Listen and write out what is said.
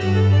Bye.